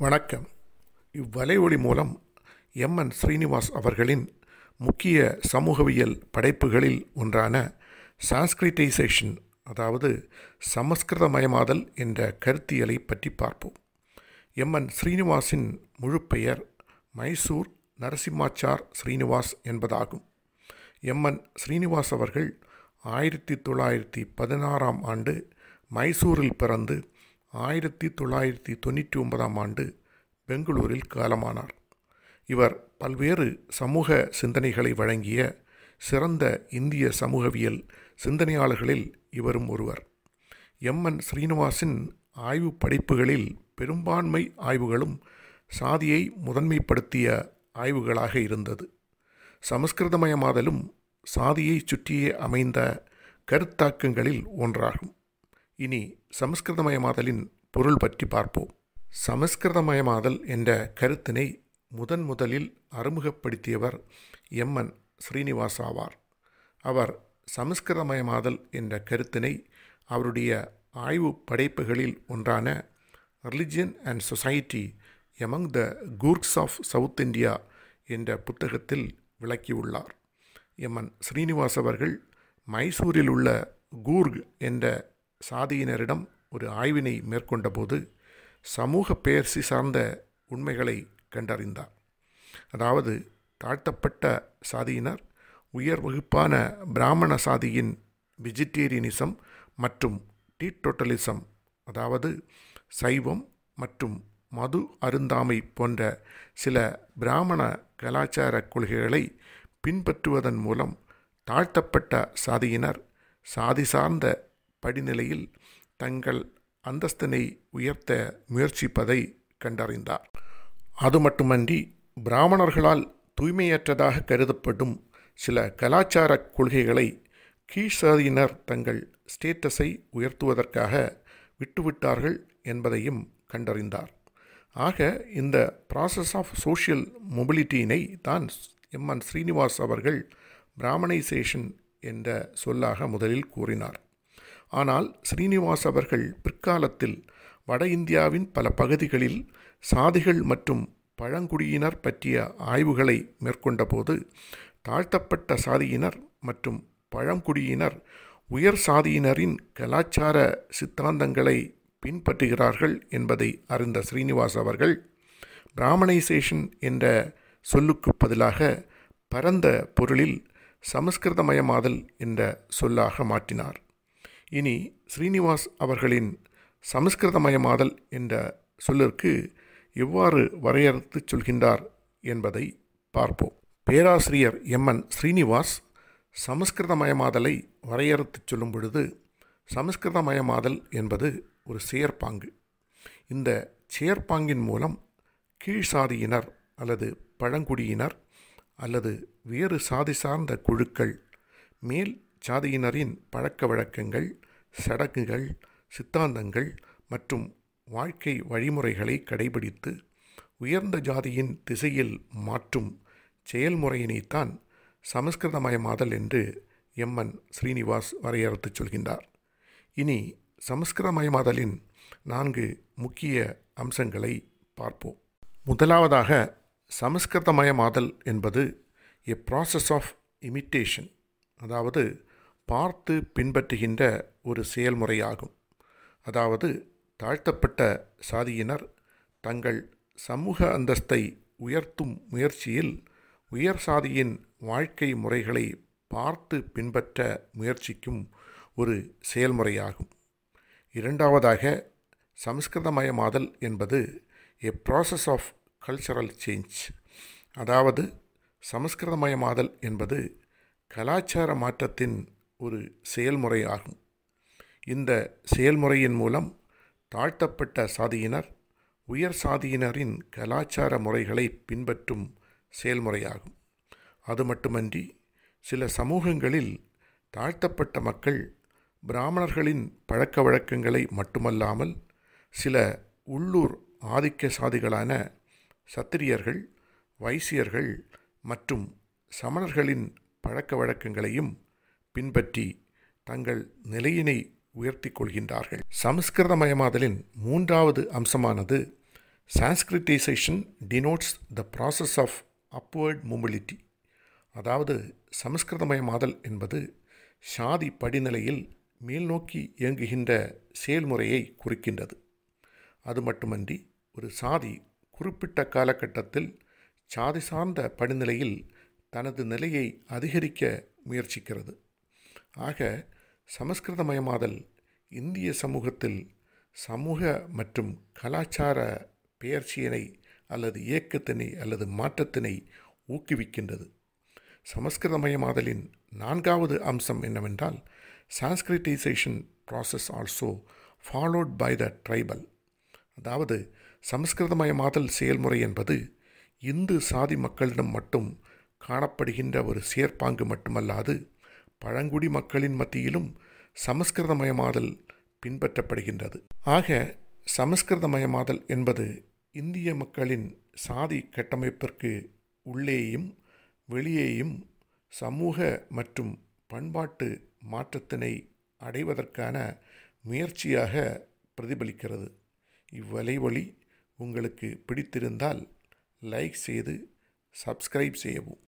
வணக்கம். இவ்வலைவொலி மூலம் எம்என் ஸ்ரீனிவாஸ் அவர்களின் முக்கிய சமூகவியல் படைப்புகளில் ஒன்றான சான்ஸ்கிரிட்டைசேஷன் அதாவது சமஸ்கிருதமயமாதல் என்ற கருத்தியலை பற்றி பார்ப்போம். எம்என் ஸ்ரீனிவாசின் முழு பெயர் மைசூர் நரசிம்மாச்சார் ஸ்ரீனிவாஸ் என்பதாகும். எம்என் ஸ்ரீனிவாஸ் அவர்கள் ஆயிரத்தி தொள்ளாயிரத்தி பதினாறாம் ஆண்டு மைசூரில் பிறந்து ஆயிரத்தி தொள்ளாயிரத்தி தொண்ணூற்றி ஒன்பதாம் ஆண்டு பெங்களூரில் காலமானார். இவர் பல்வேறு சமூக சிந்தனைகளை வழங்கிய சிறந்த இந்திய சமூகவியல் சிந்தனையாளர்களில் இவரும் ஒருவர். எம்என் ஸ்ரீனிவாசின் ஆய்வு படைப்புகளில் பெரும்பான்மை ஆய்வுகளும் சாதியை முதன்மைப்படுத்திய ஆய்வுகளாக இருந்தது. சமஸ்கிருதமயமாதலும் சாதியை சுற்றியே அமைந்த கருத்தாக்கங்களில் ஒன்றாகும். இனி சமஸ்கிருதமயமாதலின் பொருள் பற்றி பார்ப்போம். சமஸ்கிருதமயமாதல் என்ற கருத்தினை முதன் முதலில் அறிமுகப்படுத்தியவர் எம்என் ஸ்ரீனிவாஸ் ஆவார் அவர் சமஸ்கிருதமயமாதல் என்ற கருத்தினை அவருடைய ஆய்வு படைப்புகளில் ஒன்றான religion and society among the Coorgs of south India என்ற புத்தகத்தில் விளக்கியுள்ளார். எம்என் ஸ்ரீனிவாஸ் அவர்கள் மைசூரில் உள்ள கூர்க் என்ற சாதியினரிடம் ஒரு ஆய்வினை மேற்கொண்டபோது சமூக பெயர்ச்சி சார்ந்த உண்மைகளை கண்டறிந்தார். அதாவது தாழ்த்தப்பட்ட சாதியினர் உயர் வகுப்பான பிராமண சாதியின் வெஜிடேரியனிசம் மற்றும் டீட்டோட்டலிசம் அதாவது சைவம் மற்றும் மது அருந்தாமை போன்ற சில பிராமண கலாச்சார கொள்கைகளை பின்பற்றுவதன் மூலம் தாழ்த்தப்பட்ட சாதியினர் சாதி சார்ந்த படிநிலையில் தங்கள் அந்தஸ்தினை உயர்த்த முயற்சிப்பதை கண்டறிந்தார். அது மட்டுமன்றி பிராமணர்களால் தூய்மையற்றதாக கருதப்படும் சில கலாச்சார கொள்கைகளை கீழ்சாதியினர் தங்கள் ஸ்டேட்டஸை உயர்த்துவதற்காக விட்டுவிட்டார்கள் என்பதையும் கண்டறிந்தார். ஆக இந்த ப்ராசஸ் ஆஃப் சோஷியல் மொபிலிட்டியினை தான் எம்என் ஸ்ரீனிவாஸ் அவர்கள் பிராமணைசேஷன் என்ற சொல்லாக முதலில் கூறினார். ஆனால் ஸ்ரீனிவாஸ் அவர்கள் பிற்காலத்தில் வட இந்தியாவின் பல பகுதிகளில் சாதிகள் மற்றும் பழங்குடியினர் பற்றிய ஆய்வுகளை மேற்கொண்டபோது தாழ்த்தப்பட்ட சாதியினர் மற்றும் பழங்குடியினர் உயர் சாதியினரின் கலாச்சார சித்தாந்தங்களை பின்பற்றுகிறார்கள் என்பதை அறிந்த ஸ்ரீனிவாஸ் அவர்கள் பிராமணைசேஷன் என்ற சொல்லுக்கு பதிலாக பரந்த பொருளில் சமஸ்கிருதமயமாதல் என்ற சொல்லாக மாற்றினார். இனி ஸ்ரீனிவாஸ் அவர்களின் சமஸ்கிருதமயமாதல் என்ற சொல்லிற்கு எவ்வாறு வரையறுத்து சொல்கின்றார் என்பதை பார்ப்போம். பேராசிரியர் எம்என் ஸ்ரீனிவாஸ் சமஸ்கிருதமயமாதலை வரையறுத்து சொல்லும் பொழுது சமஸ்கிருதமயமாதல் என்பது ஒரு செயற்பாங்கு. இந்த செயற்பாங்கின் மூலம் கீழ்சாதியினர் அல்லது பழங்குடியினர் அல்லது வேறு சாதி சார்ந்த குழுக்கள் மேல் சாதியினரின் பழக்க வழக்கங்கள் சடங்குகள் சித்தாந்தங்கள் மற்றும் வாழ்க்கை வழிமுறைகளை கடைபிடித்து உயர்ந்த ஜாதியின் திசையில் மாற்றும் செயல்முறையினைத்தான் சமஸ்கிருதமயமாதல் என்று எம்என் ஸ்ரீனிவாஸ் வரையறுத்து சொல்கின்றார். இனி சமஸ்கிருதமயமாதலின் நான்கு முக்கிய அம்சங்களை பார்ப்போம். முதலாவதாக சமஸ்கிருதமயமாதல் என்பது எ ப்ராசஸ் ஆஃப் இமிட்டேஷன் அதாவது பார்த்து பின்பற்றுகின்ற ஒரு செயல்முறையாகும். அதாவது தாழ்த்தப்பட்ட சாதியினர் தங்கள் சமூக அந்தஸ்தை உயர்த்தும் முயற்சியில் உயர் சாதியின் வாழ்க்கை முறைகளை பார்த்து பின்பற்ற முயற்சிக்கும் ஒரு செயல்முறையாகும். இரண்டாவதாக சமஸ்கிருதமயமாதல் என்பது a process of cultural change அதாவது சமஸ்கிருதமயமாதல் என்பது கலாச்சார மாற்றத்தின் ஒரு செயல்முறையாகும். இந்த செயல்முறையின் மூலம் தாழ்த்தப்பட்ட சாதியினர் உயர் சாதியினரின் கலாச்சார முறைகளை பின்பற்றும் செயல்முறையாகும். அது மட்டுமன்றி சில சமூகங்களில் தாழ்த்தப்பட்ட மக்கள் பிராமணர்களின் பழக்க வழக்கங்களை மட்டுமல்லாமல் சில உள்ளூர் ஆதிக்க சாதிகளான சத்திரியர்கள் வைசியர்கள் மற்றும் சமணர்களின் பழக்க வழக்கங்களையும் பின்பற்றி தங்கள் நிலையினை உயர்த்தி கொள்கின்றார்கள். சமஸ்கிருதமயமாதலின் மூன்றாவது அம்சமானது sanskritization denotes the process of upward mobility அதாவது சமஸ்கிருதமயமாதல் என்பது சாதி படிநிலையில் மேல்நோக்கி இயங்குகின்ற செயல்முறையை குறிக்கின்றது. அது மட்டுமன்றி ஒரு சாதி குறிப்பிட்ட காலகட்டத்தில் சாதி சார்ந்த படிநிலையில் தனது நிலையை அதிகரிக்க முயற்சிக்கிறது. ஆக சமஸ்கிருதமயமாதல் இந்திய சமூகத்தில் சமூக மற்றும் கலாச்சார பெயர்ச்சியினை அல்லது இயக்கத்தினை அல்லது மாற்றத்தினை ஊக்குவிக்கின்றது. சமஸ்கிருதமயமாதலின் நான்காவது அம்சம் என்னவென்றால் sanskritization process also followed by the tribal அதாவது சமஸ்கிருதமயமாதல் செயல்முறை என்பது இந்து சாதி மக்களிடம் மட்டும் காணப்படுகின்ற ஒரு செயற்பாங்கு மட்டுமல்லாது பழங்குடி மக்களின் மத்தியிலும் சமஸ்கிருதமயமாதல் பின்பற்றப்படுகின்றது. ஆக சமஸ்கிருதமயமாதல் என்பது இந்திய மக்களின் சாதி கட்டமைப்பிற்கு உள்ளேயும் வெளியேயும் சமூக மற்றும் பண்பாட்டு மாற்றத்தினை அடைவதற்கான முயற்சியாக பிரதிபலிக்கிறது. இவ்வலைவழி உங்களுக்கு பிடித்திருந்தால் லைக் செய்து சப்ஸ்கிரைப் செய்யவும்.